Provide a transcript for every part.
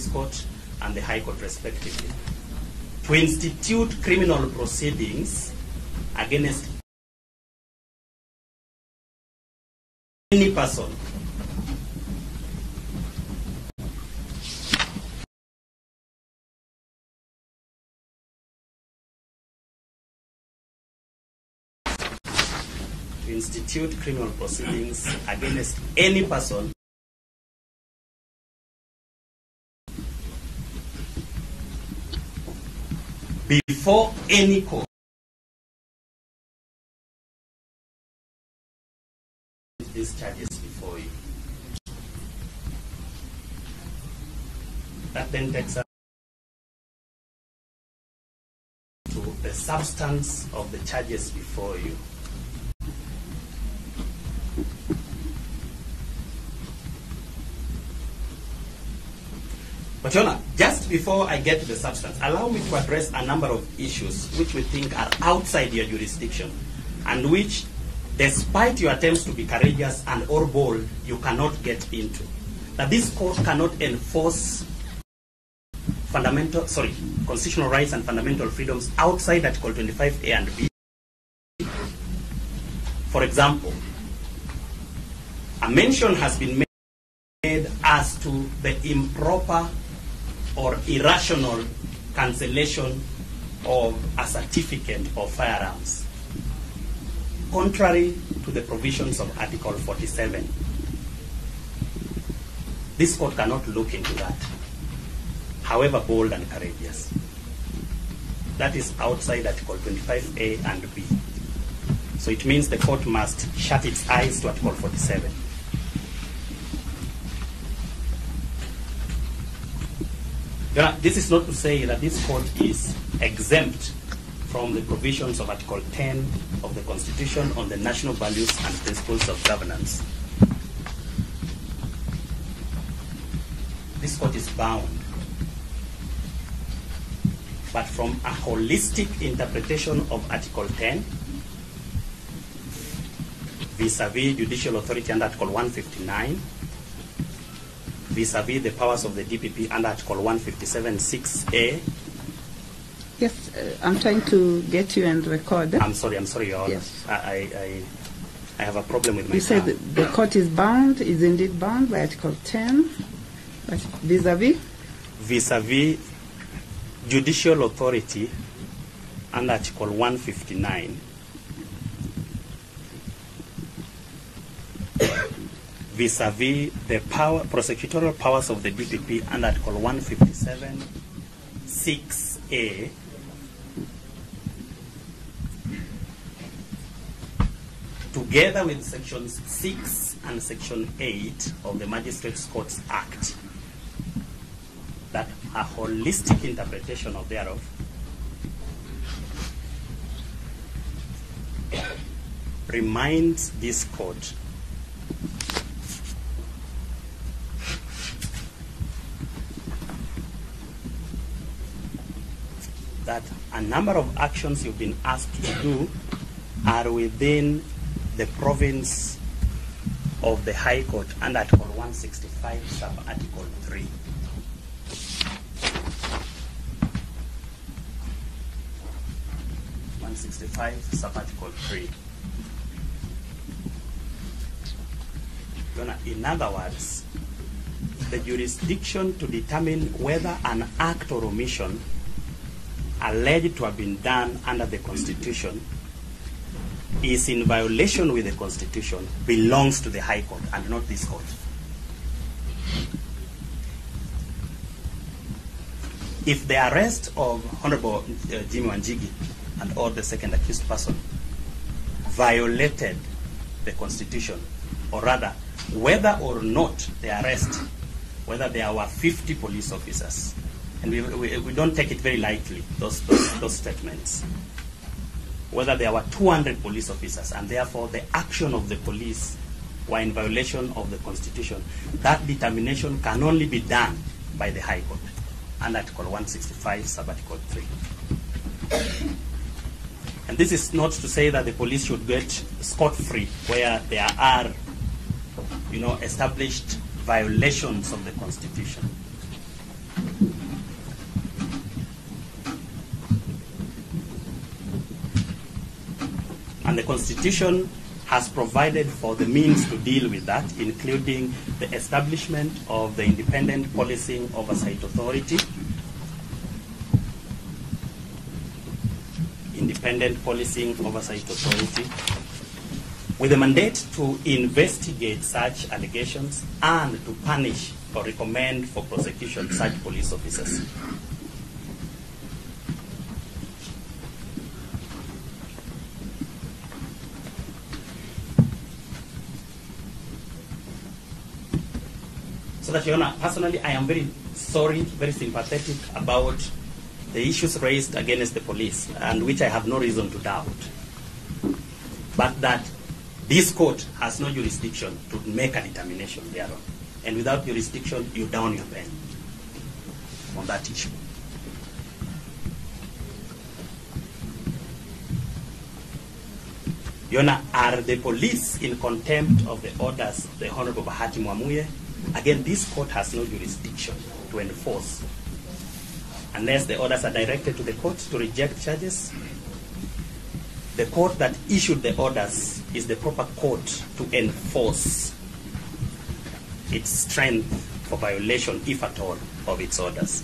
this court and the High Court respectively to institute criminal proceedings against any person. To institute criminal proceedings against any person before any court these charges before you. That then takes us to the substance of the charges before you. But Your just before I get to the substance, allow me to address a number of issues which we think are outside your jurisdiction and which, despite your attempts to be courageous and or bold, you cannot get into. That this court cannot enforce fundamental, sorry, constitutional rights and fundamental freedoms outside Article 25A and B. For example, a mention has been made as to the improper or irrational cancellation of a certificate of firearms, contrary to the provisions of Article 47. This court cannot look into that, however bold and courageous. That is outside Article 25A and B. So it means the court must shut its eyes to Article 47. Now, this is not to say that this court is exempt from the provisions of Article 10 of the Constitution on the national values and principles of governance. This court is bound, but from a holistic interpretation of Article 10 vis-a-vis judicial authority under Article 159 vis-a-vis the powers of the DPP under Article 157.6a. Yes, uh, I'm trying to get you and record. I'm sorry, I'm sorry, Your Honor. Yes. I, I, I, have a problem with my You said the court is bound, is indeed bound by Article 10, but vis-a-vis? vis-a-vis judicial authority under Article 159 vis-a-vis the power, prosecutorial powers of the DPP under Article 157 6A together with sections 6 and section 8 of the Magistrates Courts Act that a holistic interpretation of thereof reminds this court that a number of actions you've been asked to do are within the province of the High Court under Article 165, sub Article 3. One sixty-five, sub Article three. In other words, the jurisdiction to determine whether an act or omission alleged to have been done under the Constitution is in violation with the Constitution belongs to the High Court and not this court. If the arrest of Honorable uh, Jimi Wanjigi and all the second accused person violated the Constitution, or rather, whether or not the arrest, whether there were 50 police officers, and we, we, we don't take it very lightly, those, those, those statements whether there were 200 police officers and therefore the action of the police were in violation of the Constitution, that determination can only be done by the High Court under Article 165, Sub-Article 3. And this is not to say that the police should get scot-free where there are, you know, established violations of the Constitution. And the Constitution has provided for the means to deal with that, including the establishment of the Independent Policing Oversight Authority, Independent Policing Oversight Authority, with a mandate to investigate such allegations and to punish or recommend for prosecution such police officers. So that you know, personally, I am very sorry, very sympathetic about the issues raised against the police, and which I have no reason to doubt. But that this court has no jurisdiction to make a determination thereon. And without jurisdiction, you down your pen on that issue. Yona, are the police in contempt of the orders of the Honorable Bahati Mwamuye? Again, this court has no jurisdiction to enforce unless the orders are directed to the court to reject charges. The court that issued the orders is the proper court to enforce its strength for violation, if at all, of its orders.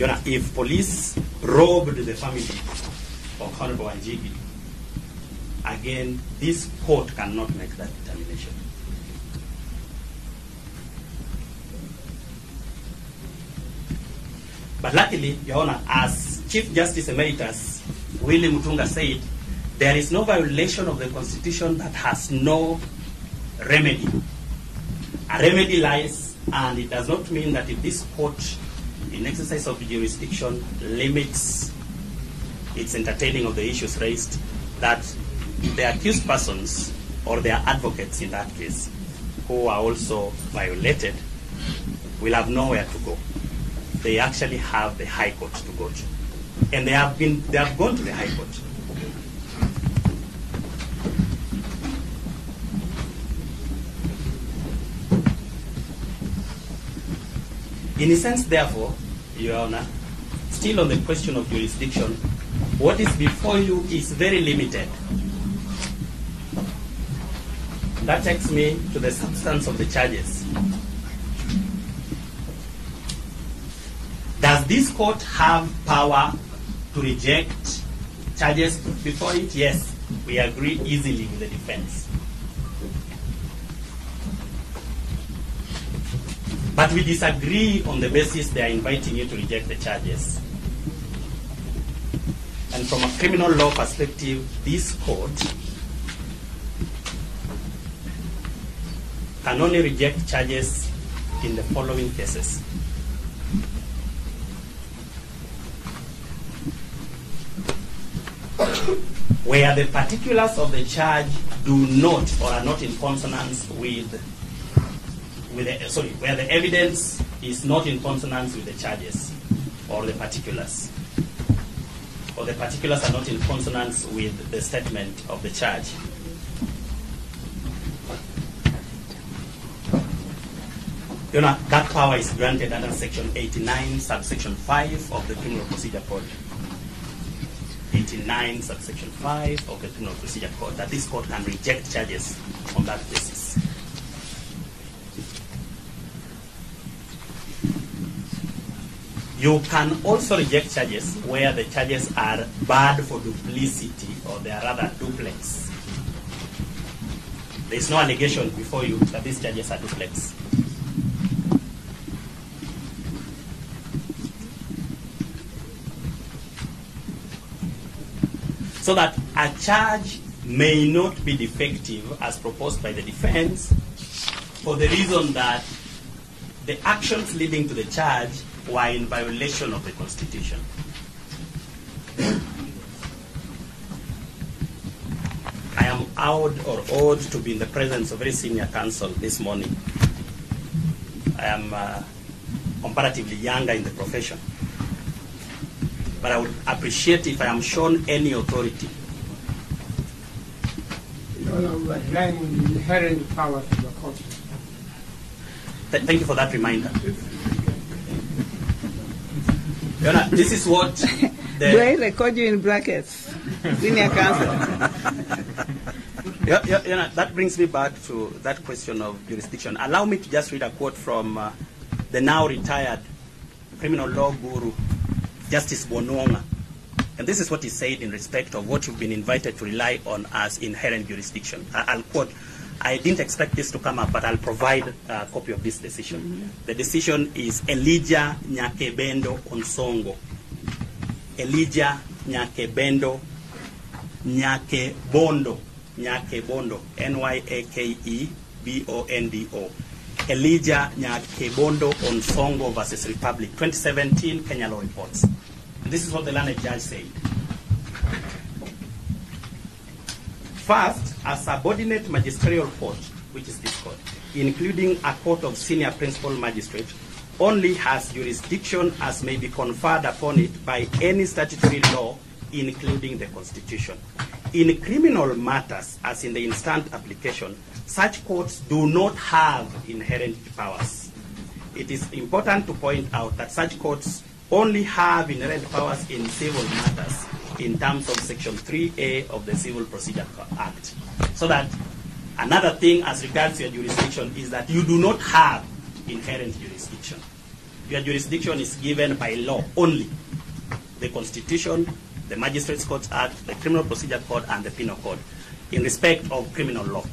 You know, if police robbed the family of Honorable Wanjigi, again, this court cannot make that determination. But luckily, Your Honor, as Chief Justice Emeritus Willie Mutunga said, there is no violation of the Constitution that has no remedy. A remedy lies, and it does not mean that if this court, in exercise of jurisdiction, limits its entertaining of the issues raised, that the accused persons or their advocates in that case, who are also violated, will have nowhere to go. They actually have the High Court to go to, and they have been they have gone to the High Court. In a sense, therefore, Your Honor, still on the question of jurisdiction, what is before you is very limited. That takes me to the substance of the charges. Does this court have power to reject charges before it? Yes, we agree easily with the defense. But we disagree on the basis they are inviting you to reject the charges. And from a criminal law perspective, this court can only reject charges in the following cases. Where the particulars of the charge do not or are not in consonance with, with the, sorry, where the evidence is not in consonance with the charges or the particulars, or the particulars are not in consonance with the statement of the charge. You know, that power is granted under Section 89, subsection 5 of the Criminal Procedure Code. 89, subsection 5 of the Criminal Procedure Code, that this court can reject charges on that basis. You can also reject charges where the charges are bad for duplicity or they are rather duplex. There is no allegation before you that these charges are duplex. so that a charge may not be defective as proposed by the defense for the reason that the actions leading to the charge were in violation of the Constitution. I am awed or awed to be in the presence of very senior counsel this morning. I am uh, comparatively younger in the profession but I would appreciate if I am shown any authority. Your Honor, we are relying on the inherent power of the court. Th- thank you for that reminder. Honor, this is what the, Do I record you in brackets? Senior counsel. Yeah, yeah, yeah, that brings me back to that question of jurisdiction. Allow me to just read a quote from uh, the now retired criminal law guru, Justice Bononga. And this is what he said in respect of what you've been invited to rely on as inherent jurisdiction. I- I'll quote, I didn't expect this to come up, but I'll provide a copy of this decision. The decision is Elijah Nyakebendo Onsongo. Elijah Nyakebendo Nyakebondo, Nyakebondo, N-Y-A-K-E-B-O-N-D-O. Elijah Nyakebondo Onsongo versus Republic, 2017 Kenya Law Reports. And this is what the learned judge said. First, a subordinate magisterial court, which is this court, including a court of senior principal magistrate, only has jurisdiction as may be conferred upon it by any statutory law, including the Constitution. In criminal matters, as in the instant application, such courts do not have inherent powers. It is important to point out that such courts only have inherent powers in civil matters in terms of Section 3A of the Civil Procedure Act. So that another thing as regards your jurisdiction is that you do not have inherent jurisdiction. Your jurisdiction is given by law only. The Constitution, the Magistrates Court Act, the Criminal Procedure Code, and the Penal Code in respect of criminal law.